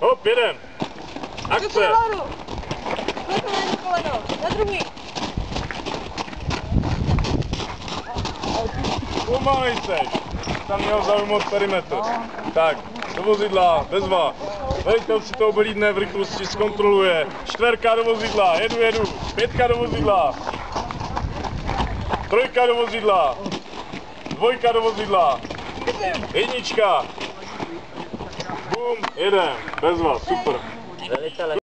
Hop. Ruku Akce. koleno. Na druhý. Pomalej seš. Tam měl zaujmout perimetr. Tak, do vozidla, bezva. Velitel si to oblídne v rychlosti, zkontroluje. Čtverka do vozidla, jedu, jedu. Pětka do vozidla. Trojka do vozidla. Dvojka do vozidla. Jednička. Bum, jedem. Bezva, super. Velitele,